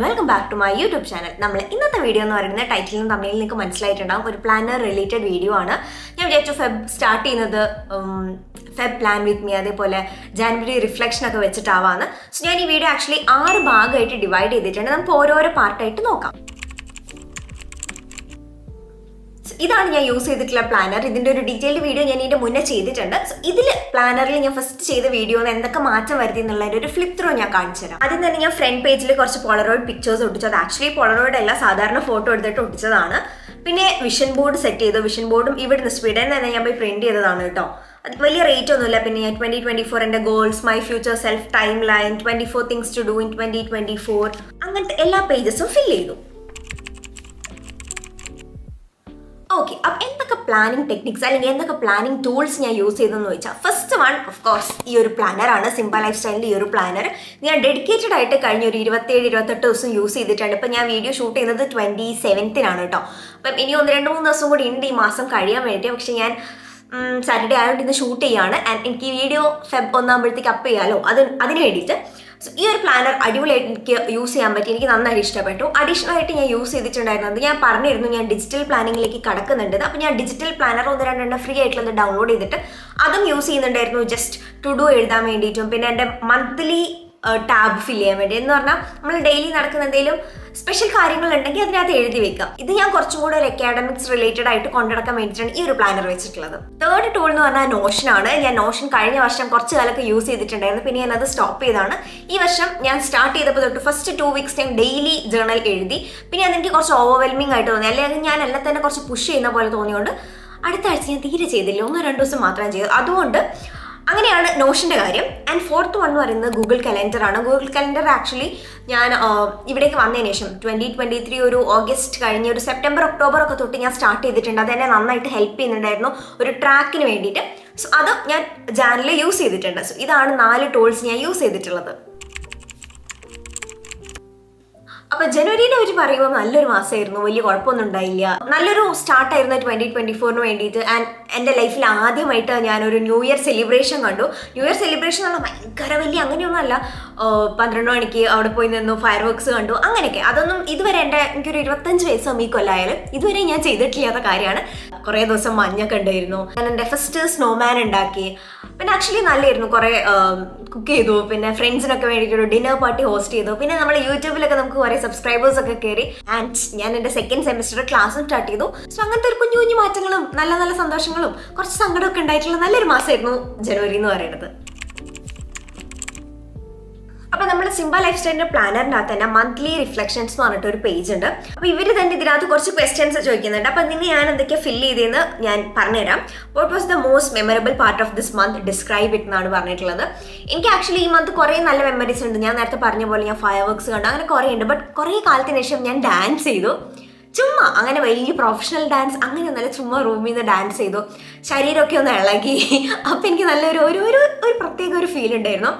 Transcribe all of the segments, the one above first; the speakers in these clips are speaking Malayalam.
Welcome back to my YouTube channel നമ്മൾ ഇന്നത്തെ വീഡിയോ എന്ന് പറയുന്നത് ടൈറ്റിലും തമ്മിൽ നിങ്ങൾക്ക് മനസ്സിലായിട്ടുണ്ടാവും. ഒരു പ്ലാനർ റിലേറ്റഡ് വീഡിയോ ആണ്. ഞാൻ വിചാരിച്ചു ഫെബ് സ്റ്റാർട്ട് ചെയ്യുന്നത് ഫെബ് പ്ലാൻ വിത്ത് മീ അതേപോലെ ജാനുവരി റിഫ്ലക്ഷൻ ഒക്കെ വെച്ചിട്ടാവാന്ന്. സോ ഞാൻ ഈ വീഡിയോ ആക്ച്വലി ആറ് ഭാഗമായിട്ട് ഡിവൈഡ് ചെയ്തിട്ടുണ്ട്. നമുക്ക് ഓരോരോ പാർട്ടായിട്ട് നോക്കാം. ഇതാണ് ഞാൻ യൂസ് ചെയ്തിട്ടുള്ള പ്ലാനർ ഇതിന്റെ ഒരു ഡീറ്റെയിൽഡ് വീഡിയോ ഞാൻ ഇതിന്റെ മുന്നേ ചെയ്തിട്ടുണ്ട്. സോ ഇതിൽ പ്ലാനറിൽ ഞാൻ ഫസ്റ്റ് ചെയ്ത വീഡിയോ എന്തൊക്കെ മാറ്റം വരുത്തി എന്നുള്ളതിന്റെ ഒരു ഫ്ലിപ്പ് ത്രോ ഞാൻ കാണിച്ചു തരാം. ആദ്യം തന്നെ ഞാൻ ഫ്രണ്ട് പേജിൽ കുറച്ച് പോളറോയിഡ് പിക്ചേഴ്സ് ഒട്ടിച്ചു. അത് ആക്ച്വലി പോളറോയിഡ് അല്ല സാധാരണ ഫോട്ടോ എടുത്തിട്ട് ഒട്ടിച്ചതാണ്. പിന്നെ വിഷൻ ബോർഡ് സെറ്റ് ചെയ്തു. വിഷൻ ബോർഡും ഇവിടുന്ന് സ്വീഡനിൽ തന്നെ ഞാൻ പോയി പ്രിന്റ് ചെയ്തതാണ് കേട്ടോ വലിയ റേറ്റ് ഒന്നുമില്ല. പിന്നെ ഞാൻ ട്വന്റി ട്വന്റി ഫോർ എന്റെ goals my future self timeline twenty four things to do in twenty twenty four അങ്ങനത്തെ എല്ലാ പേജസും ഫില്ല് ചെയ്തു. പ്ലാനിങ് ടെക്നിക്സ് അല്ലെങ്കിൽ എന്തൊക്കെ പ്ലാനിങ് ടൂൾസ് ഞാൻ യൂസ് ചെയ്തെന്ന് വെച്ചാൽ ഫസ്റ്റ് വൺ ഓഫ് കോഴ്സ് ഈ ഒരു പ്ലാനറാണ് സിമ്പിൾ ലൈഫ് സ്റ്റൈലിന്റെ ഈ ഒരു പ്ലാനർ ഞാൻ ഡെഡിക്കേറ്റഡ് ആയിട്ട് കഴിഞ്ഞ ഒരു ഇരുപത്തേഴ് ഇരുപത്തെട്ട് ദിവസം യൂസ് ചെയ്തിട്ടുണ്ട്. ഇപ്പം ഞാൻ വീഡിയോ ഷൂട്ട് ചെയ്യുന്നത് ട്വന്റി സെവൻത്തിനാണ് കേട്ടോ അപ്പം ഇനി ഒന്ന് രണ്ട് മൂന്ന് ദിവസം കൂടി ഉണ്ട് ഈ മാസം കഴിയാൻ വേണ്ടി പക്ഷേ ഞാൻ സാറ്റർഡേ ആയതുകൊണ്ട് ഇന്ന് ഷൂട്ട് ചെയ്യുകയാണ് ആൻഡ് എനിക്ക് വീഡിയോ ഫെബ് ഒന്നാകുമ്പോഴത്തേക്ക് അപ്പ് ചെയ്യാമല്ലോ അത് അതിന് വേണ്ടിയിട്ട് സോ ഈ ഒരു പ്ലാനർ അടിപൊളിയായിട്ട് എനിക്ക് യൂസ് ചെയ്യാൻ പറ്റി. എനിക്ക് നന്നായിട്ട് ഇഷ്ടപ്പെട്ടു. അഡീഷണൽ ആയിട്ട് ഞാൻ യൂസ് ചെയ്തിട്ടുണ്ടായിരുന്നത് ഞാൻ പറഞ്ഞിരുന്നു ഞാൻ ഡിജിറ്റൽ പ്ലാനിങ്ങിലേക്ക് കടക്കുന്നുണ്ട്. അപ്പോൾ ഞാൻ ഡിജിറ്റൽ പ്ലാനർ ഒന്ന് രണ്ടെണ്ണം ഫ്രീ ആയിട്ടുള്ളത് ഡൗൺലോഡ് ചെയ്തിട്ട് അതും യൂസ് ചെയ്യുന്നുണ്ടായിരുന്നു ജസ്റ്റ് ടു ഡു എഴുതാൻ വേണ്ടിയിട്ടും. പിന്നെ എന്റെ മന്ത്ലി ടാബ് ഫിൽ ചെയ്യാൻ വേണ്ടി. എന്ന് പറഞ്ഞാൽ നമ്മൾ ഡെയിലി നടക്കുന്ന എന്തെങ്കിലും സ്പെഷ്യൽ കാര്യങ്ങൾ ഉണ്ടെങ്കിൽ അതിനകത്ത് എഴുതി വെക്കാം. ഇത് ഞാൻ കുറച്ചും കൂടെ ഒരു അക്കാഡമിക്സ് റിലേറ്റഡ് ആയിട്ട് കൊണ്ടുനടക്കാൻ വേണ്ടിയിട്ടാണ് ഈ ഒരു പ്ലാനർ വെച്ചിട്ടുള്ളത്. തേർഡ് ടൂൾ എന്ന് പറഞ്ഞാൽ നോഷൻ ആണ്. ഞാൻ നോഷൻ കഴിഞ്ഞ വർഷം കുറച്ച് കാലൊക്കെ യൂസ് ചെയ്തിട്ടുണ്ടായിരുന്നു. പിന്നെ ഞാൻ അത് സ്റ്റോപ്പ് ചെയ്താണ് ഈ വർഷം ഞാൻ സ്റ്റാർട്ട് ചെയ്തപ്പോൾ തൊട്ട് ഫസ്റ്റ് ടു വീക്സ് ഞാൻ ഡെയിലി ജേർണൽ എഴുതി. പിന്നെ അതെനിക്ക് കുറച്ച് ഓവർവെൽമിംഗ് ആയിട്ട് തോന്നി. അല്ലെങ്കിൽ ഞാൻ എല്ലാം തന്നെ കുറച്ച് പുഷ് ചെയ്യുന്ന പോലെ തോന്നിയോണ്ട് അടുത്ത ആഴ്ച ഞാൻ തീരെ ചെയ്തില്ല. ഒന്നോ രണ്ടു ദിവസം മാത്രം ചെയ്തു. അതുകൊണ്ട് അങ്ങനെയാണ് നോഷന്റെ കാര്യം. ആൻഡ് ഫോർത്ത് വൺ എന്ന് പറയുന്നത് ഗൂഗിൾ കലണ്ടർ ആണ്. ഗൂഗിൾ കലണ്ടർ ആക്ച്വലി ഞാൻ ഇവിടേക്ക് വന്നതിന് ശേഷം ട്വന്റി ട്വന്റി ത്രീ ഒരു ഓഗസ്റ്റ് കഴിഞ്ഞ ഒരു സെപ്റ്റംബർ ഒക്ടോബർ ഒക്കെ തൊട്ട് ഞാൻ സ്റ്റാർട്ട് ചെയ്തിട്ടുണ്ട്. അത് എന്നെ നന്നായിട്ട് ഹെൽപ്പ് ചെയ്യുന്നുണ്ടായിരുന്നു ഒരു ട്രാക്കിന് വേണ്ടിയിട്ട്. സോ അത് ഞാൻ ജാനലിൽ യൂസ് ചെയ്തിട്ടുണ്ട്. സോ ഇതാണ് നാല് ടൂൾസ് ഞാൻ യൂസ് ചെയ്തിട്ടുള്ളത്. അപ്പൊ ജനുവരിനെ അവർ പറയുമ്പോൾ നല്ലൊരു മാസമായിരുന്നു വലിയ കുഴപ്പമൊന്നും ഉണ്ടായില്ല. നല്ലൊരു സ്റ്റാർട്ടായിരുന്നു ട്വന്റി ട്വന്റി ഫോറിന് വേണ്ടിയിട്ട്. ആൻഡ് എന്റെ ലൈഫിൽ ആദ്യമായിട്ട് ഞാനൊരു ന്യൂ ഇയർ സെലിബ്രേഷൻ കണ്ടു. ന്യൂ ഇയർ സെലിബ്രേഷൻ എന്ന് പറഞ്ഞാൽ ഭയങ്കര വലിയ അങ്ങനെയൊന്നുമല്ല. പന്ത്രണ്ട് മണിക്ക് അവിടെ പോയി നിന്നു ഫയർ വർക്ക്സ് കണ്ടു അങ്ങനെയൊക്കെ. അതൊന്നും ഇതുവരെ എന്റെ എനിക്കൊരു ഇരുപത്തഞ്ച് വയസ്സും ഈ കൊല്ലായാലും ഇതുവരെ ഞാൻ ചെയ്തിട്ടില്ലാത്ത കാര്യമാണ്. കുറേ ദിവസം മഞ്ഞൊക്കെ ഉണ്ടായിരുന്നു. ഞാൻ എന്റെ ഫസ്റ്റ് സ്നോമാൻ ഉണ്ടാക്കി. പിന്നെ ആക്ച്വലി നല്ലായിരുന്നു. കുറേ കുക്ക് ചെയ്തു. പിന്നെ ഫ്രണ്ട്സിനൊക്കെ വേണ്ടിയിട്ടൊരു ഡിന്നർ പാർട്ടി ഹോസ്റ്റ് ചെയ്തു. പിന്നെ നമ്മൾ യൂട്യൂബിലൊക്കെ നമുക്ക് കുറേ സബ്സ്ക്രൈബേഴ്സ് ഒക്കെ കയറി ആൻഡ് ഞാൻ എന്റെ സെക്കൻഡ് സെമിസ്റ്റർ ക്ലാസ്സും സ്റ്റാർട്ട് ചെയ്തു. സോ അങ്ങനത്തെ ഒരു കുഞ്ഞു കുഞ്ഞു മാറ്റങ്ങളും നല്ല നല്ല സന്തോഷങ്ങളും കുറച്ച് സങ്കടമൊക്കെ ഉണ്ടായിട്ടുള്ള നല്ലൊരു മാസമായിരുന്നു ജനുവരി എന്ന് പറയുന്നത്. അപ്പൊ നമ്മുടെ സിമ്പിൾ ലൈഫ് സ്റ്റൈലിന്റെ പ്ലാനറിനകത്ത് തന്നെ മന്ത്ലി റിഫ്ലക്ഷൻസ് എന്ന് പറഞ്ഞിട്ട് ഒരു പേജ് ഉണ്ട്. അപ്പൊ ഇവർ തന്നെ ഇതിനകത്ത് കുറച്ച് ക്വസ്റ്റ്യൻസ് ചോദിക്കുന്നുണ്ട്. അപ്പൊ നിന്നെ ഞാൻ എന്തൊക്കെ ഫില്ല് ചെയ്തെന്ന് ഞാൻ പറഞ്ഞുതരാം. What was the most memorable part of this month describe it എന്നാണ് പറഞ്ഞിട്ടുള്ളത്. എനിക്ക് ആക്ച്വലി ഈ മന്ത് കുറേ നല്ല മെമ്മറീസ് ഉണ്ട്. ഞാൻ നേരത്തെ പറഞ്ഞ പോലെ ഞാൻ ഫയർ വർക്ക്സ് കണ്ടു. അങ്ങനെ കുറേ ഉണ്ട്. ബട്ട് കുറേ കാലത്തിന് ശേഷം ഞാൻ ഡാൻസ് ചെയ്തു. ചുമ്മാ അങ്ങനെ വലിയ പ്രൊഫഷണൽ ഡാൻസ് അങ്ങനെ നല്ല ചുമ്മാ റൂമിൽ നിന്ന് ഡാൻസ് ചെയ്തു. ശരീരമൊക്കെ ഒന്ന് ഇളകി. അപ്പം എനിക്ക് നല്ലൊരു ഒരു ഒരു പ്രത്യേക ഒരു ഫീൽ ഉണ്ടായിരുന്നു.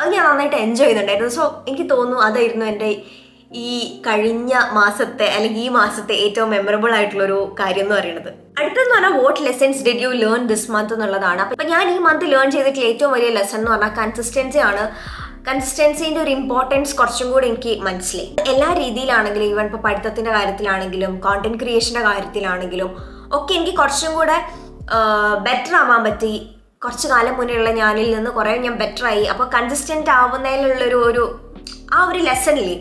അത് ഞാൻ നന്നായിട്ട് എൻജോയ് ചെയ്യുന്നുണ്ടായിരുന്നു സോ എനിക്ക് തോന്നുന്നു അതായിരുന്നു എന്റെ ഈ കഴിഞ്ഞ മാസത്തെ അല്ലെങ്കിൽ ഈ മാസത്തെ ഏറ്റവും മെമ്മറബിൾ ആയിട്ടുള്ള ഒരു കാര്യം എന്ന് പറയുന്നത്. അടുത്തെന്ന് പറഞ്ഞാൽ what lessons did you learn this month എന്നുള്ളതാണ്. അപ്പം ഞാൻ ഈ മന്ത് ലേൺ ചെയ്തിട്ടുള്ള ഏറ്റവും വലിയ ലെസൺ എന്ന് പറഞ്ഞാൽ കൺസിസ്റ്റൻസി ആണ്. കൺസിസ്റ്റൻസിന്റെ ഒരു ഇമ്പോർട്ടൻസ് കുറച്ചും കൂടി എനിക്ക് മനസ്സിലായി. എല്ലാ രീതിയിലാണെങ്കിലും ഈവൻ ഇപ്പോൾ പഠിത്തത്തിന്റെ കാര്യത്തിലാണെങ്കിലും കോണ്ടന്റ് ക്രിയേഷന്റെ കാര്യത്തിലാണെങ്കിലും ഒക്കെ എനിക്ക് കുറച്ചും കൂടെ ബെറ്റർ ആവാൻ പറ്റി കുറച്ച് കാലം മുന്നേയുള്ള ഞാനിൽ നിന്ന് കുറേ ഞാൻ ബെറ്റർ ആയി. അപ്പോൾ കൺസിസ്റ്റന്റ് ആവുന്നതിലുള്ളൊരു ഒരു ആ ഒരു ലെസണില്ലേ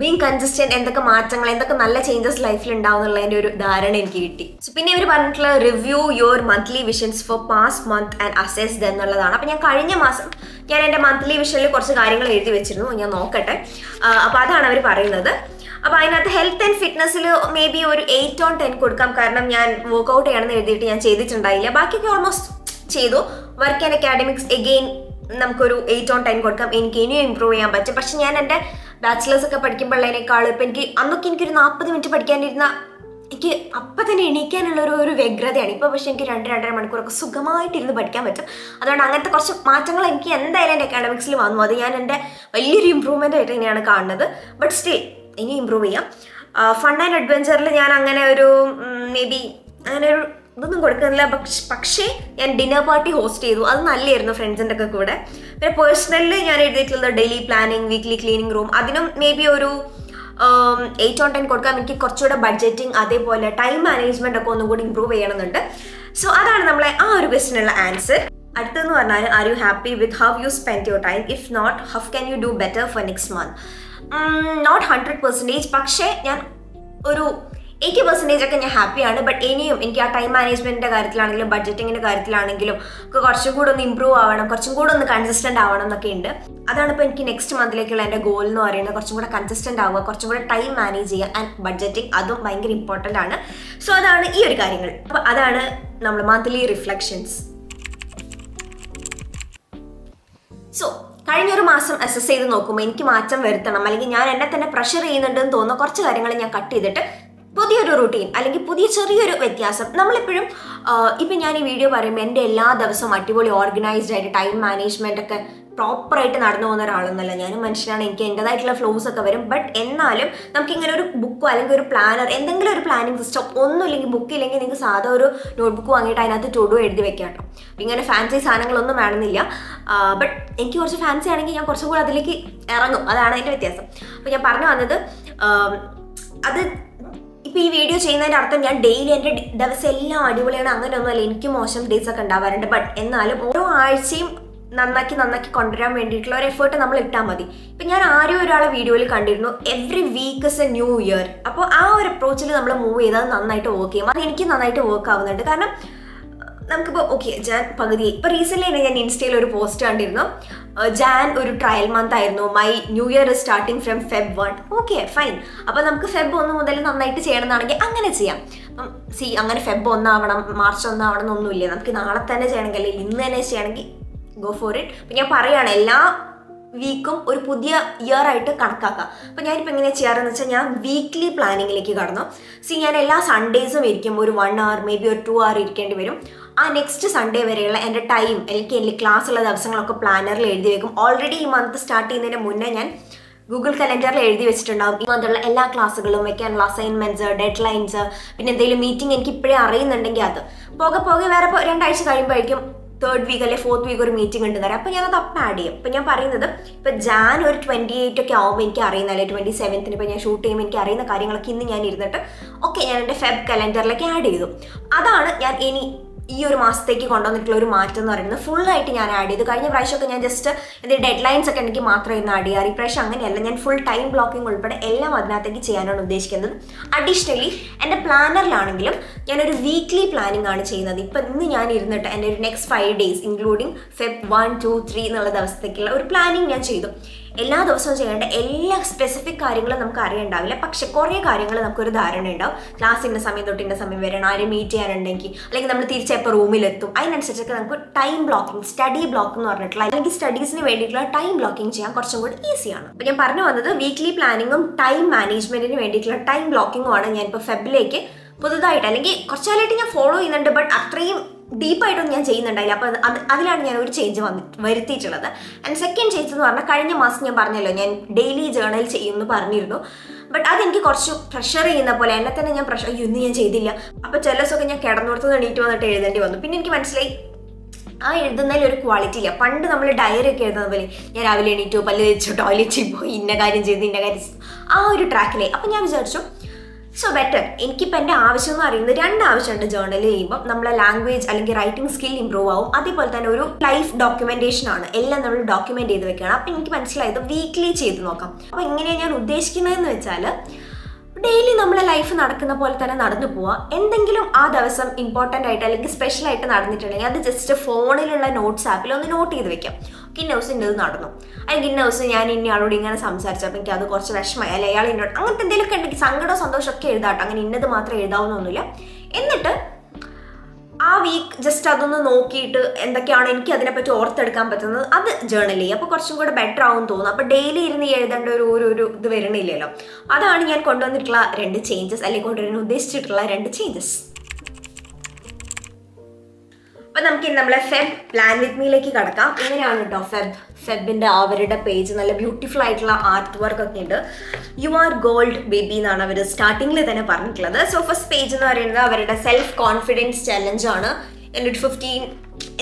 ബീങ് കൺസിസ്റ്റന്റ് എന്തൊക്കെ മാറ്റങ്ങൾ എന്തൊക്കെ നല്ല ചേഞ്ചസ് ലൈഫിൽ ഉണ്ടാവും എന്നുള്ളതിന്റെ ഒരു ധാരണ എനിക്ക് കിട്ടി. സോ പിന്നെ ഇവർ പറഞ്ഞിട്ടുള്ള review your monthly visions for past month and assess എന്നുള്ളതാണ്. അപ്പോൾ ഞാൻ കഴിഞ്ഞ മാസം ഞാൻ എന്റെ മന്ത്ലി വിഷനിൽ കുറച്ച് കാര്യങ്ങൾ എഴുതി വെച്ചിരുന്നു. ഞാൻ നോക്കട്ടെ. അപ്പോൾ അതാണ് അവർ പറയുന്നത്. അപ്പോൾ അതിനകത്ത് ഹെൽത്ത് ആൻഡ് ഫിറ്റ്നസ്സിൽ മേ ബി ഒരു എയ്റ്റ് ഓൺ ടെൻ കൊടുക്കാം. കാരണം ഞാൻ വർക്ക്ഔട്ട് ചെയ്യണമെന്ന് എഴുതിയിട്ട് ഞാൻ ചെയ്തിട്ടുണ്ടായില്ല. ബാക്കിയൊക്കെ ഓൾമോസ്റ്റ് ചെയ്തു. വർക്ക് ആൻഡ് അക്കാഡമിക്സ് എഗെയിൻ നമുക്കൊരു എയ്റ്റ് ഓൺ ടെൻ കൊടുക്കാം. എനിക്ക് ഇനിയും ഇമ്പ്രൂവ് ചെയ്യാൻ പറ്റും. പക്ഷെ ഞാൻ എന്റെ ബാച്ചിലേഴ്സ് ഒക്കെ പഠിക്കുമ്പോഴതിനേക്കാൾ ഇപ്പം എനിക്ക് അന്നൊക്കെ എനിക്കൊരു നാൽപ്പത് മിനിറ്റ് പഠിക്കാനിരുന്ന എനിക്ക് അപ്പം തന്നെ എണീക്കാനുള്ള ഒരു ഒരു വ്യഗ്രതയാണ്. ഇപ്പോൾ പക്ഷേ എനിക്ക് രണ്ട് രണ്ടര മണിക്കൂറൊക്കെ സുഖമായിട്ടിരുന്ന് പഠിക്കാൻ പറ്റും. അതുകൊണ്ട് അങ്ങനത്തെ കുറച്ച് മാറ്റങ്ങൾ എനിക്ക് എന്തായാലും എന്റെ അക്കാഡമിക്സിൽ വന്നു. അത് ഞാൻ എന്റെ വലിയൊരു ഇമ്പ്രൂവ്മെന്റ് ആയിട്ട് തന്നെയാണ് കാണുന്നത്. ബട്ട് സ്റ്റിൽ ഇനി ഇമ്പ്രൂവ് ചെയ്യാം. ഫൺ ആൻഡ് അഡ്വഞ്ചറിൽ ഞാൻ അങ്ങനെ ഒരു മേ ബി അങ്ങനെ ഒരു ഇതൊന്നും കൊടുക്കുന്നില്ല. പക്ഷെ ഞാൻ ഡിന്നർ പാർട്ടി ഹോസ്റ്റ് ചെയ്തു. അത് നല്ലായിരുന്നു ഫ്രണ്ട്സിന്റെ ഒക്കെ കൂടെ. പിന്നെ പേഴ്സണലി ഞാൻ എഴുതിയിട്ടുള്ളത് daily planning weekly cleaning room അതിനും മേ ബി ഒരു എയ്റ്റ് ഓൺ ടെൻ കൊടുക്കാൻ എനിക്ക് കുറച്ചുകൂടെ ബഡ്ജറ്റിംഗ് അതേപോലെ ടൈം മാനേജ്മെന്റ് ഒക്കെ ഒന്നും കൂടി ഇമ്പ്രൂവ് ചെയ്യണമെന്നുണ്ട്. സോ അതാണ് നമ്മളെ ആ ഒരു ക്വസ്റ്റിനുള്ള ആൻസർ അടുത്തെന്ന് പറഞ്ഞാൽ are you happy with how you spend your time if not how can you do better for next month not hundred percentage പക്ഷേ ഞാൻ ഒരു എയ്റ്റി പെർസെന്റേജ് ഒക്കെ ഞാൻ ഹാപ്പിയാണ് ബട്ട് ഇനിയും എനിക്ക് ആ ടൈം മാനേജ്മെന്റിന്റെ കാര്യത്തിലാണെങ്കിലും ബഡ്ജറ്റിങ്ങിന്റെ കാര്യത്തിലാണെങ്കിലും ഒക്കെ കുറച്ചും കൂടെ ഒന്ന് ഇമ്പ്രൂവ് ആവണം കുറച്ചും കൂടെ ഒന്ന് കൺസിസ്റ്റന്റ് ആവണം എന്നൊക്കെ ഉണ്ട്. അതാണ് ഇപ്പോൾ എനിക്ക് നെക്സ്റ്റ് മന്തിലേക്കുള്ള എന്റെ ഗോൾ എന്ന് പറയുന്നത്. കുറച്ചും കൂടെ കൺസിസ്റ്റന്റ് ആവുക കുറച്ചും കൂടെ ടൈം മാനേജ് ചെയ്യുക ആൻഡ് ബഡ്ജറ്റിംഗ് അതും ഭയങ്കര ഇമ്പോർട്ടന്റ് ആണ്. സോ അതാണ് ഈ ഒരു കാര്യങ്ങൾ. അപ്പോൾ അതാണ് നമ്മൾ മന്ത്ലി റിഫ്ലക്ഷൻസ് സോ കഴിഞ്ഞൊരു മാസം അസസ് ചെയ്ത് നോക്കുമ്പോൾ എനിക്ക് മാറ്റം വരുത്തണം. അല്ലെങ്കിൽ ഞാൻ എന്നെ തന്നെ പ്രഷർ ചെയ്യുന്നുണ്ടെന്ന് തോന്നുന്ന കുറച്ച് കാര്യങ്ങൾ ഞാൻ കട്ട് ചെയ്തിട്ട് പുതിയൊരു റുട്ടീൻ അല്ലെങ്കിൽ പുതിയ ചെറിയൊരു വ്യത്യാസം. നമ്മളെപ്പോഴും ഇപ്പം ഞാൻ ഈ വീഡിയോ പറയുമ്പോൾ എന്റെ എല്ലാ ദിവസവും അടിപൊളി ഓർഗനൈസ്ഡ് ആയിട്ട് ടൈം മാനേജ്മെന്റ് ഒക്കെ പ്രോപ്പറായിട്ട് നടന്നു പോകുന്ന ഒരാളൊന്നല്ല ഞാനും മനുഷ്യനാണ് എനിക്ക് എന്റെതായിട്ടുള്ള ഫ്ലോസ് ഒക്കെ വരും. ബട്ട് എന്നാലും നമുക്ക് ഇങ്ങനെ ഒരു ബുക്കോ അല്ലെങ്കിൽ ഒരു പ്ലാനർ എന്തെങ്കിലും ഒരു പ്ലാനിങ് സിസ്റ്റം ഒന്നും ഇല്ലെങ്കിൽ ബുക്ക് ഇല്ലെങ്കിൽ നിങ്ങൾക്ക് സാധാ ഒരു നോട്ട്ബുക്ക് വാങ്ങിയിട്ട് അതിനകത്ത് ടുഡു എഴുതി വെക്കാം കേട്ടോ. ഇങ്ങനെ ഫാൻസി സാധനങ്ങളൊന്നും വേണമെന്നില്ല. ബട്ട് എനിക്ക് കുറച്ച് ഫാൻസി ആണെങ്കിൽ ഞാൻ കുറച്ചും കൂടെ അതിലേക്ക് ഇറങ്ങും. അതാണ് അതിന്റെ വ്യത്യാസം. അപ്പോൾ ഞാൻ പറഞ്ഞു വന്നത് അത് ഇപ്പൊ ഈ വീഡിയോ ചെയ്യുന്നതിന്റെ അർത്ഥം ഞാൻ ഡെയിലി എന്റെ ദിവസം എല്ലാം അടിപൊളിയാണ് അങ്ങനെയൊന്നുമല്ല. എനിക്ക് മോശം ഡേയ്സ് ഒക്കെ ഉണ്ടാവാറുണ്ട്. ബട്ട് എന്നാലും ഓരോ ആഴ്ചയും നന്നാക്കി നന്നാക്കി കൊണ്ടുവരാൻ വേണ്ടിയിട്ടുള്ള ഒരു എഫേർട്ട് നമ്മൾ ഇട്ടാൽ മതി. ഇപ്പം ഞാൻ ആരും ഒരാളെ വീഡിയോയിൽ കണ്ടിരുന്നു. Every week is a new year അപ്പോൾ ആ ഒരു അപ്രോച്ചിൽ നമ്മൾ മൂവ് ചെയ്താൽ നന്നായിട്ട് വർക്ക് ചെയ്യും. അത് എനിക്ക് നന്നായിട്ട് വർക്ക് ആവുന്നുണ്ട്. കാരണം നമുക്കിപ്പോൾ ഓക്കെ ഞാൻ പകുതി. ഇപ്പോൾ റീസെന്റ്ലി തന്നെ ഞാൻ ഇൻസ്റ്റയിൽ ഒരു പോസ്റ്റ് കണ്ടിരുന്നു. ജാൻ ഒരു ട്രയൽ മന്ത് ആയിരുന്നു. My new year starting from Feb one okay fine അപ്പോൾ നമുക്ക് ഫെബ് ഒന്ന് മുതൽ നന്നായിട്ട് ചെയ്യണമെന്നാണെങ്കിൽ അങ്ങനെ ചെയ്യാം. സി അങ്ങനെ ഫെബ് ഒന്നാവണം മാർച്ച് ഒന്നാവണം എന്നൊന്നുമില്ല നമുക്ക് നാളെ തന്നെ ചെയ്യണമെങ്കിൽ അല്ലെങ്കിൽ ഇന്ന് തന്നെ ചെയ്യണമെങ്കിൽ ഗോ ഫോർ ഇറ്റ് അപ്പം ഞാൻ പറയുകയാണ് എല്ലാ വീക്കും ഒരു പുതിയ ഇയർ ആയിട്ട് കണക്കാക്കാം. അപ്പം ഞാനിപ്പോൾ എങ്ങനെയാണ് ചെയ്യാറെന്ന് വെച്ചാൽ ഞാൻ വീക്ക്ലി പ്ലാനിങ്ങിലേക്ക് കടന്നു. സി ഞാൻ എല്ലാ സൺഡേസും ഇരിക്കും. ഒരു വൺ അവർ മേ ബി ഒരു ടു അവർ ഇരിക്കേണ്ടി വരും. ആ നെക്സ്റ്റ് സൺഡേ വരെയുള്ള എന്റെ ടൈം എനിക്ക് ക്ലാസ് ഉള്ള ദിവസങ്ങളൊക്കെ പ്ലാനറിൽ എഴുതി വെക്കും. ഓൾറെഡി ഈ മന്ത് സ്റ്റാർട്ട് ചെയ്യുന്നതിന് മുന്നേ ഞാൻ ഗൂഗിൾ കലണ്ടറിൽ എഴുതി വെച്ചിട്ടുണ്ടാവും. ഈ മന്തുള്ള എല്ലാ ക്ലാസ്സുകളും വെക്കാനുള്ള അസൈൻമെന്റ്സ് ഡെഡ് ലൈൻസ് പിന്നെ എന്തെങ്കിലും മീറ്റിംഗ് എനിക്ക് ഇപ്പോഴേ അറിയുന്നുണ്ടെങ്കിൽ അത്. പോകെ പോകെ വേറെ രണ്ടാഴ്ച കഴിയുമ്പോഴേക്കും തേർഡ് വീക്ക് അല്ലെ ഫോർത്ത് വീക്ക് ഒരു മീറ്റിംഗ് ഉണ്ട് തരാം അപ്പോൾ ഞാൻ അത് അപ്പം ആഡ് ചെയ്യും. ഇപ്പം ഞാൻ പറയുന്നത് ഇപ്പോൾ ജാൻ ഒരു ട്വന്റി എയ്റ്റ് ഒക്കെ ആകുമ്പോൾ എനിക്ക് അറിയുന്ന അല്ലെങ്കിൽ ട്വന്റി സെവൻത്തിന് ഇപ്പോൾ ഞാൻ ഷൂട്ട് ചെയ്യുമ്പോൾ എനിക്ക് അറിയുന്ന കാര്യങ്ങളൊക്കെ ഇന്ന് ഞാൻ ഇരുന്നിട്ട് ഓക്കെ ഞാൻ എന്റെ ഫെബ് കലണ്ടറിലേക്ക് ആഡ് ചെയ്തു. അതാണ് ഞാൻ ഇനി ഈ ഒരു മാസത്തേക്ക് കൊണ്ടുവന്നിട്ടുള്ള ഒരു മാറ്റം എന്ന് പറയുന്നത് ഫുള്ളായിട്ട് ഞാൻ ആഡ് ചെയ്തു. കഴിഞ്ഞ പ്രാവശ്യമൊക്കെ ഞാൻ ജസ്റ്റ് എന്തെങ്കിലും ഡെഡ് ലൈൻസ് ഒക്കെ എനിക്ക് മാത്രമേ ഇന്ന് ആഡ് ചെയ്യാറ്. ഈ പ്രാവശ്യം അങ്ങനെയല്ല ഞാൻ ഫുൾ ടൈം ബ്ലോക്കിംഗ് ഉൾപ്പെടെ എല്ലാം അതിനകത്തേക്ക് ചെയ്യാനാണ് ഉദ്ദേശിക്കുന്നത്. അഡീഷണലി എന്റെ പ്ലാനറിലാണെങ്കിലും ഞാനൊരു വീക്ക്ലി പ്ലാനിംഗ് ആണ് ചെയ്യുന്നത്. ഇപ്പം ഇന്ന് ഞാൻ ഇരുന്നിട്ട് എന്റെ ഒരു next five days including Feb one two three എന്നുള്ള ദിവസത്തേക്കുള്ള ഒരു പ്ലാനിങ് ഞാൻ ചെയ്തു. എല്ലാ ദിവസവും ചെയ്യേണ്ട എല്ലാ സ്പെസിഫിക് കാര്യങ്ങളും നമുക്ക് അറിയണ്ടാവില്ല. പക്ഷെ കുറേ കാര്യങ്ങൾ നമുക്കൊരു ധാരണ ഉണ്ടാവും. ക്ലാസ്സിന്റെ സമയം തൊട്ട് ഇന്ന സമയം വരണം. ആരും മീറ്റ് ചെയ്യാനുണ്ടെങ്കിൽ അല്ലെങ്കിൽ നമ്മൾ തിരിച്ചപ്പോൾ റൂമിലെത്തും അതിനനുസരിച്ചൊക്കെ നമുക്ക് ടൈം ബ്ലോക്കിംഗ് സ്റ്റഡി ബ്ലോക്ക് എന്ന് പറഞ്ഞിട്ടുള്ള അല്ലെങ്കിൽ സ്റ്റഡീസിന് വേണ്ടിയിട്ടുള്ള ടൈം ബ്ലോക്കിംഗ് ചെയ്യാൻ കുറച്ചും കൂടി ഈസിയാണ് അപ്പോൾ ഞാൻ പറഞ്ഞു വന്നത് വീക്ക്ലി പ്ലാനിങ്ങും ടൈം മാനേജ്മെന്റിന് വേണ്ടിയിട്ടുള്ള ടൈം ബ്ലോക്കിങ്ങുമാണ് ഞാൻ ഇപ്പോൾ ഫെബിലേക്ക് പുതുതായിട്ട് അല്ലെങ്കിൽ കുറച്ചു കാലമായിട്ട് ഞാൻ ഫോളോ ചെയ്യുന്നുണ്ട് ബട്ട് അത്രയും ഡീപ്പായിട്ടൊന്നും ഞാൻ ചെയ്യുന്നുണ്ടായില്ല. അപ്പോൾ അത് അതിലാണ് ഞാൻ ഒരു ചേഞ്ച് വന്നി വരുത്തിയിട്ടുള്ളത്. ആൻഡ് സെക്കൻഡ് ചേഞ്ച് എന്ന് പറഞ്ഞാൽ കഴിഞ്ഞ മാസം ഞാൻ പറഞ്ഞല്ലോ ഞാൻ ഡെയിലി ജേർണൽ ചെയ്യുമെന്ന് പറഞ്ഞിരുന്നു. ബട്ട് അതെനിക്ക് കുറച്ച് പ്രഷർ ചെയ്യുന്ന പോലെ എന്നെ തന്നെ ഞാൻ പ്രഷർ ഇന്ന് ഞാൻ ചെയ്തില്ല. അപ്പോൾ ചില ദിവസമൊക്കെ ഞാൻ കിടന്നിടത്ത് എണീറ്റ് വന്നിട്ട് എഴുതേണ്ടി വന്നു. പിന്നെ എനിക്ക് മനസ്സിലായി ആ എഴുതുന്നതിൽ ഒരു ക്വാളിറ്റി ഇല്ല. പണ്ട് നമ്മൾ ഡയറി ഒക്കെ എഴുതുന്ന പോലെ ഞാൻ രാവിലെ എണീറ്റു പല്ല് തേച്ചു ടോയ്ലറ്റിൽ പോയി ഇന്ന കാര്യം ചെയ്തു ഇന്ന കാര്യം ആ ഒരു ട്രാക്കിലായി അപ്പം ഞാൻ വിചാരിച്ചു സോ ബെറ്റർ എനിക്കിപ്പോൾ എന്റെ ആവശ്യം എന്ന് പറയുന്നത് രണ്ട് ആവശ്യമുണ്ട് ജേർണൽ ചെയ്യുമ്പോൾ നമ്മളെ ലാംഗ്വേജ് അല്ലെങ്കിൽ റൈറ്റിംഗ് സ്കിൽ ഇമ്പ്രൂവ് ആവും. അതേപോലെ തന്നെ ഒരു ലൈഫ് ഡോക്യുമെന്റേഷൻ ആണ്. എല്ലാം നമ്മൾ ഡോക്യുമെന്റ് ചെയ്ത് വെക്കണം അപ്പം എനിക്ക് മനസ്സിലായത് വീക്ക്ലി ചെയ്ത് നോക്കാം. അപ്പോൾ എങ്ങനെയാണ് ഞാൻ ഉദ്ദേശിക്കുന്നതെന്ന് വെച്ചാൽ ഡെയിലി നമ്മളെ ലൈഫ് നടക്കുന്ന പോലെ തന്നെ നടന്നു പോവുക എന്തെങ്കിലും ആ ദിവസം ഇമ്പോർട്ടന്റ് ആയിട്ട് അല്ലെങ്കിൽ സ്പെഷ്യൽ ആയിട്ട് നടന്നിട്ടുണ്ടെങ്കിൽ അത് ജസ്റ്റ് ഫോണിലുള്ള നോട്ട്സ് ആപ്പിൽ ഒന്ന് നോട്ട് ചെയ്ത് വെക്കാം. ഓക്കെ ഇന്ന ദിവസം ഇന്നത് നടന്നു. അല്ലെങ്കിൽ ഇന്ന ദിവസം ഞാൻ ഇന്ന ആളോട് ഇങ്ങനെ സംസാരിച്ചപ്പോൾ എനിക്ക് അത് കുറച്ച് വിഷമമായി. അല്ലെങ്കിൽ അയാൾ എന്നോട് അങ്ങനത്തെ എന്തെങ്കിലുമൊക്കെ ഉണ്ടെങ്കിൽ സങ്കടം സന്തോഷമൊക്കെ എഴുതാട്ടോ അങ്ങനെ ഇന്നത് മാത്രം എഴുതാവുന്നൊന്നുമില്ല. എന്നിട്ട് ആ വീക്ക് ജസ്റ്റ് അതൊന്ന് നോക്കിയിട്ട് എന്തൊക്കെയാണ് എനിക്ക് അതിനെപ്പറ്റി ഓർത്തെടുക്കാൻ പറ്റുന്നത്? അത് ജേണൽ ചെയ്യുക അപ്പോൾ കുറച്ചും കൂടെ ബെറ്റർ ആവും തോന്നും അപ്പോൾ ഡെയിലി ഇരുന്ന് എഴുതേണ്ട ഒരു ഒരു ഒരു ഇത് വരണില്ലല്ലോ. അതാണ് ഞാൻ കൊണ്ടുവന്നിട്ടുള്ള രണ്ട് ചേഞ്ചസ് അല്ലെങ്കിൽ കൊണ്ടുവരാൻ ഉദ്ദേശിച്ചിട്ടുള്ള രണ്ട് ചേഞ്ചസ് നമുക്ക് ഇന്ന് നമ്മളെ ഫെബ് പ്ലാൻ വിത്ത് മീലേക്ക് കടക്കാം. ഇങ്ങനെയാണ് കേട്ടോ ഫെബ്. ഫെബിന്റെ അവരുടെ പേജ് നല്ല ബ്യൂട്ടിഫുൾ ആയിട്ടുള്ള ആർട്ട് വർക്ക് ഒക്കെ ഉണ്ട്. യു ആർ ഗോൾഡ് ബേബി എന്നാണ് അവർ സ്റ്റാർട്ടിങ്ങിൽ തന്നെ പറഞ്ഞിട്ടുള്ളത്. സോ ഫസ്റ്റ് പേജ് എന്ന് പറയുന്നത് അവരുടെ സെൽഫ് കോൺഫിഡൻസ് ചലഞ്ച് ആണ് എന്നിട്ട് ഫിഫ്റ്റീൻ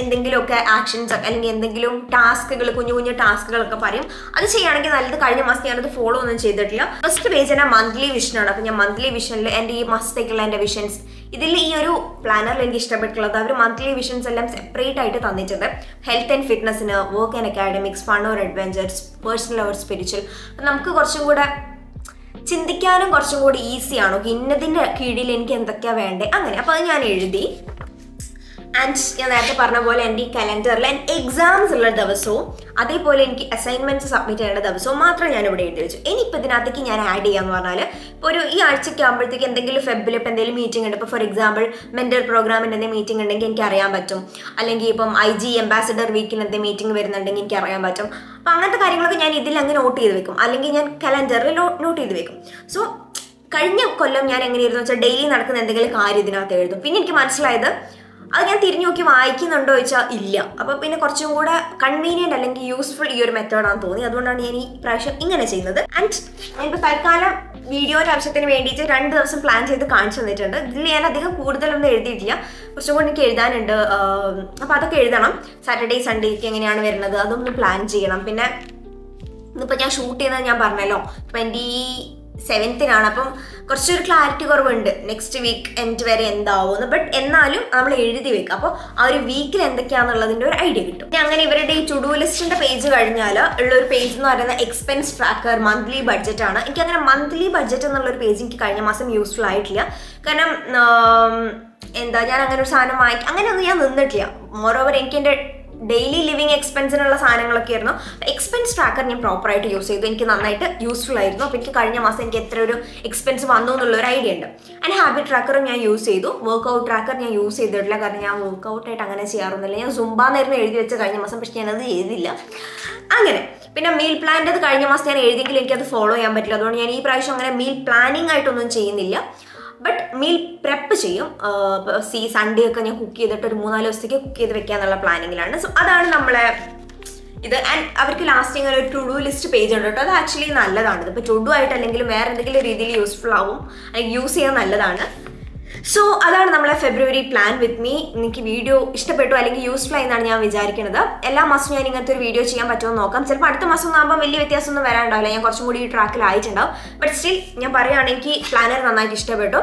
എന്തെങ്കിലുമൊക്കെ ആക്ഷൻസ് അല്ലെങ്കിൽ എന്തെങ്കിലും ടാസ്കുകൾ കുഞ്ഞു കുഞ്ഞു ടാസ്കുകളൊക്കെ പറയും. അത് ചെയ്യുകയാണെങ്കിൽ നല്ലത്. കഴിഞ്ഞ മാസം ഞാനത് ഫോളോ ഒന്നും ചെയ്തിട്ടില്ല. ഫസ്റ്റ് പേജ് എന്റെ മന്ത്ലി വിഷനാണ് അപ്പം ഞാൻ മന്ത്ലി വിഷനിൽ എന്റെ ഈ മാസത്തേക്കുള്ള എന്റെ വിഷൻസ് ഇതിൽ ഈ ഒരു പ്ലാനറിൽ എനിക്ക് ഇഷ്ടപ്പെട്ടുള്ളത് അവർ മന്ത്ലി വിഷൻസ് എല്ലാം സെപ്പറേറ്റ് ആയിട്ട് തന്നിട്ടുണ്ട്. Health and ഫിറ്റ്നസ്സിന് work and academics fun or adventures personal or spiritual നമുക്ക് കുറച്ചും കൂടെ ചിന്തിക്കാനും കുറച്ചും കൂടി ഈസിയാണ് ഇന്നതിന്റെ കീഴിൽ എനിക്ക് എന്തൊക്കെയാണ് വേണ്ടത് അങ്ങനെ. അപ്പോൾ അത് ഞാൻ എഴുതി. ആൻഡ് ഞാൻ നേരത്തെ പറഞ്ഞ പോലെ എന്റെ ഈ കലണ്ടറിൽ എന്റെ എക്സാംസ് ഉള്ള ദിവസവും അതേപോലെ എനിക്ക് അസൈൻമെന്റ്സ് സബ്മിറ്റ് ചെയ്യേണ്ട ദിവസവും മാത്രം ഞാൻ ഇവിടെ എഴുതി വെച്ചു. ഇനിയിപ്പോൾ ഇതിനകത്തേക്ക് ഞാൻ ആഡ് ചെയ്യാന്ന് പറഞ്ഞാൽ ഇപ്പോൾ ഒരു ഈ ആഴ്ചയ്ക്ക് ആകുമ്പോഴത്തേക്ക് എന്തെങ്കിലും ഫെബിൽ ഇപ്പോൾ എന്തെങ്കിലും മീറ്റിംഗ് ഉണ്ട്. ഇപ്പോൾ ഫോർ എക്സാമ്പിൾ മെന്റൽ പ്രോഗ്രാമിന്റെ എന്തെങ്കിലും മീറ്റിംഗ് ഉണ്ടെങ്കിൽ എനിക്ക് അറിയാൻ പറ്റും. അല്ലെങ്കിൽ ഇപ്പം ഐ ജി അംബാസിഡർ വീക്കിൽ എന്തെങ്കിലും മീറ്റിംഗ് വരുന്നുണ്ടെങ്കിൽ എനിക്ക് അറിയാൻ പറ്റും. അപ്പോൾ അങ്ങനത്തെ കാര്യങ്ങളൊക്കെ ഞാൻ ഇതിൽ അങ്ങ് നോട്ട് ചെയ്ത് വെക്കും. അല്ലെങ്കിൽ ഞാൻ കലണ്ടറിൽ നോട്ട് ചെയ്ത് വെക്കും. സോ കഴിഞ്ഞ കൊല്ലം ഞാൻ എങ്ങനെയായിരുന്നു വെച്ചാൽ ഡെയിലി നടക്കുന്ന എന്തെങ്കിലും കാര്യം ഇതിനകത്ത് എഴുതും. പിന്നെ എനിക്ക് മനസ്സിലായത് അത് ഞാൻ തിരിഞ്ഞു നോക്കി വായിക്കുന്നുണ്ടോ ചോദിച്ചാൽ ഇല്ല. അപ്പോൾ പിന്നെ കുറച്ചും കൂടെ കൺവീനിയന്റ് അല്ലെങ്കിൽ യൂസ്ഫുൾ ഈ ഒരു മെത്തേഡാണെന്ന് തോന്നി. അതുകൊണ്ടാണ് ഞാൻ ഈ പ്രാവശ്യം ഇങ്ങനെ ചെയ്യുന്നത്. ആൻഡ് ഞാനിപ്പോൾ തൽക്കാലം വീഡിയോയുടെ ആവശ്യത്തിന് വേണ്ടിയിട്ട് രണ്ട് ദിവസം പ്ലാൻ ചെയ്ത് കാണിച്ചു തന്നിട്ടുണ്ട്. ഇതിൽ ഞാൻ അധികം കൂടുതലൊന്നും എഴുതിയിട്ടില്ല. കുറച്ചും കൂടി എനിക്ക് എഴുതാനുണ്ട്. അപ്പോൾ അതൊക്കെ എഴുതണം. സാറ്റർഡേ സൺഡേക്ക് എങ്ങനെയാണ് വരുന്നത്? അതൊന്ന് പ്ലാൻ ചെയ്യണം. പിന്നെ ഇന്നിപ്പോൾ ഞാൻ ഷൂട്ട് ചെയ്യുന്നത് ഞാൻ പറഞ്ഞല്ലോ. ട്വന്റി സെവൻത്തിനാണ് അപ്പം കുറച്ചൊരു ക്ലാരിറ്റി കുറവുണ്ട്. നെക്സ്റ്റ് വീക്ക് എൻഡ് വരെ എന്താവുമെന്ന്. ബട്ട് എന്നാലും നമ്മൾ എഴുതി വെക്കുക. അപ്പോൾ ആ ഒരു വീക്കിൽ എന്തൊക്കെയാണെന്നുള്ളതിന്റെ ഒരു ഐഡിയ കിട്ടും. പിന്നെ അങ്ങനെ ഇവരുടെ ഈ ടുഡു ലിസ്റ്റിന്റെ പേജ് കഴിഞ്ഞാൽ ഉള്ളൊരു പേജ് എന്ന് പറയുന്നത് എക്സ്പെൻസ് ട്രാക്കർ മന്ത്ലി ബഡ്ജറ്റ് ആണ്. എനിക്ക് അങ്ങനെ മന്ത്ലി ബഡ്ജറ്റ് എന്നുള്ളൊരു പേജ് എനിക്ക് കഴിഞ്ഞ മാസം യൂസ്ഫുൾ ആയിട്ടില്ല. കാരണം എന്താ ഞാൻ അങ്ങനെ ഒരു സാധനം വാങ്ങിക്കും അങ്ങനെയൊന്നും ഞാൻ നിന്നിട്ടില്ല. മോറോവർ എനിക്ക് എന്റെ ഡെയിലി ലിവിങ് എക്സ്പെൻസിനുള്ള സാധനങ്ങളൊക്കെ ആയിരുന്നു. എക്സ്പെൻസ് ട്രാക്കർ ഞാൻ പ്രോപ്പറായിട്ട് യൂസ് ചെയ്തു. എനിക്ക് നന്നായിട്ട് യൂസ്ഫുൾ ആയിരുന്നു. അപ്പോൾ എനിക്ക് കഴിഞ്ഞ മാസം എനിക്ക് എത്ര ഒരു എക്സ്പെൻസ് വന്നു എന്നുള്ള ഒരു ഐഡിയ ഉണ്ട്. ആൻഡ് ഹാബിറ്റ് ട്രാക്കറും ഞാൻ യൂസ് ചെയ്തു. വർക്ക്ഔട്ട് ട്രാക്കർ ഞാൻ യൂസ് ചെയ്തിട്ടില്ല. കാരണം ഞാൻ വർക്ക്ഔട്ട് ആയിട്ട് അങ്ങനെ ചെയ്യാറൊന്നുമില്ല. ഞാൻ സുംബാന്നായിരുന്നു എഴുതി വെച്ച കഴിഞ്ഞ മാസം. പക്ഷെ ഞാനത് ചെയ്തില്ല. അങ്ങനെ. പിന്നെ മീൽ പ്ലാന്റെ അത് കഴിഞ്ഞ മാസം ഞാൻ എഴുതിയെങ്കിൽ എനിക്കത് ഫോളോ ചെയ്യാൻ പറ്റില്ല. അതുകൊണ്ട് ഞാൻ ഈ പ്രാവശ്യം അങ്ങനെ മീൽ പ്ലാനിങ് ആയിട്ടൊന്നും ചെയ്യുന്നില്ല. ബട്ട് മീൽ പ്രെപ്പ് ചെയ്യും. സി സൺഡേ ഒക്കെ ഞാൻ കുക്ക് ചെയ്തിട്ട് ഒരു മൂന്നാൽ ദിവസത്തേക്ക് കുക്ക് ചെയ്ത് വെക്കാന്നുള്ള പ്ലാനിങ്ങിലാണ് സോ അതാണ് നമ്മളെ ഇത്. ആൻഡ് അവർക്ക് ലാസ്റ്റ് ഇങ്ങനെ ഒരു ടു ഡു ലിസ്റ്റ് പേജ് ഉണ്ട് കേട്ടോ. അത് ആക്ച്വലി നല്ലതാണ്. ഇപ്പോൾ ടു ഡു ആയിട്ട് അല്ലെങ്കിൽ വേറെ എന്തെങ്കിലും രീതിയിൽ യൂസ്ഫുൾ ആവും. അല്ലെങ്കിൽ യൂസ് ചെയ്യാൻ നല്ലതാണ്. സോ അതാണ് നമ്മളെ ഫെബ്രുവരി പ്ലാൻ വിത്ത് മീ എനിക്ക് വീഡിയോ ഇഷ്ടപ്പെട്ടു അല്ലെങ്കിൽ യൂസ്ഫുൾ ആയെന്നാണ് ഞാൻ വിചാരിക്കുന്നത് എല്ലാ മാസവും ഞാൻ ഇങ്ങനത്തെ ഒരു വീഡിയോ ചെയ്യാൻ പറ്റുമോ നോക്കാം. ചിലപ്പോൾ അടുത്ത മാസം ആകുമ്പോൾ വലിയ വ്യത്യാസമൊന്നും വരാനുണ്ടാവില്ല ഞാൻ കുറച്ചും കൂടി ഈ ട്രാക്കിലായിട്ടുണ്ടാവും ബട്ട് സ്റ്റിൽ ഞാൻ പറയുകയാണെങ്കിൽ എനിക്ക് പ്ലാനർ നന്നായിട്ട് ഇഷ്ടപ്പെട്ടു.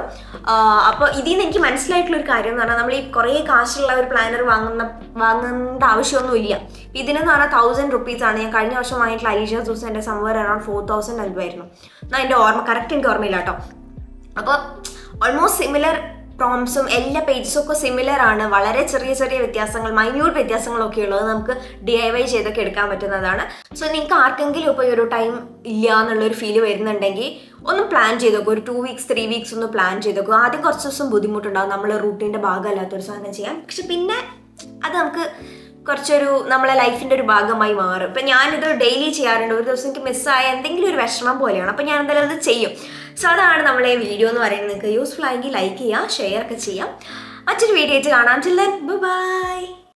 അപ്പോൾ ഇതിൽ നിന്ന് എനിക്ക് മനസ്സിലായിട്ടുള്ള ഒരു കാര്യം എന്ന് പറഞ്ഞാൽ നമ്മൾ ഈ കുറേ കാശുള്ള ഒരു പ്ലാനർ വാങ്ങുന്ന വാങ്ങേണ്ട ആവശ്യമൊന്നുമില്ല ഇതിനെന്ന് പറഞ്ഞാൽ തൗസൻഡ് റുപ്പീസ് ആണ്. ഞാൻ കഴിഞ്ഞ വർഷം വാങ്ങിയിട്ടുള്ള അലീഷ ദിവസം എന്റെ സംവർ അറൗണ്ട് ഫോർ തൗസൻഡ് നൽകുമായിരുന്നു എന്നാൽ എന്റെ ഓർമ്മ കറക്റ്റ് എനിക്ക് ഓർമ്മയില്ല കേട്ടോ. അപ്പോൾ ഓൾമോസ്റ്റ് സിമിലർ പ്രോംസും എല്ലാ പേജസും ഒക്കെ സിമിലർ ആണ്. വളരെ ചെറിയ ചെറിയ വ്യത്യാസങ്ങൾ മൈന്യൂട്ട് വ്യത്യാസങ്ങളൊക്കെ ഉള്ളത് നമുക്ക് ഡി ഐ വൈ ചെയ്തൊക്കെ എടുക്കാൻ പറ്റുന്നതാണ്. സോ നിങ്ങൾക്ക് ആർക്കെങ്കിലും ഇപ്പോൾ ഒരു ടൈം ഇല്ല എന്നുള്ളൊരു ഫീൽ വരുന്നുണ്ടെങ്കിൽ ഒന്ന് പ്ലാൻ ചെയ്ത് നോക്കുക ഒരു ടു വീക്സ് ത്രീ വീക്സ് ഒന്ന് പ്ലാൻ ചെയ്ത് നോക്കുക ആദ്യം കുറച്ച് ദിവസം ബുദ്ധിമുട്ടുണ്ടാകും നമ്മൾ റൂട്ടീന്റെ ഭാഗമല്ലാത്തൊരു സാധനം ചെയ്യാൻ. പക്ഷെ പിന്നെ അത് നമുക്ക് കുറച്ചൊരു നമ്മളെ ലൈഫിന്റെ ഒരു ഭാഗമായി മാറും. ഇപ്പം ഞാനിത് ഡെയിലി ചെയ്യാറുണ്ട്. ഒരു ദിവസം എനിക്ക് മിസ്സായ എന്തെങ്കിലും ഒരു വിഷമം പോലെയാണ്. അപ്പം ഞാൻ എന്തായാലും അത് ചെയ്യും. സോ അതാണ് നമ്മളെ വീഡിയോ എന്ന് പറയുന്നത്. നിങ്ങൾക്ക് യൂസ്ഫുൾ ആയെങ്കിൽ ലൈക്ക് ചെയ്യുക ഷെയർ ഒക്കെ ചെയ്യാം. മറ്റൊരു വീഡിയോ ആയിട്ട് കാണാം. ചില്ലൻ ബൈ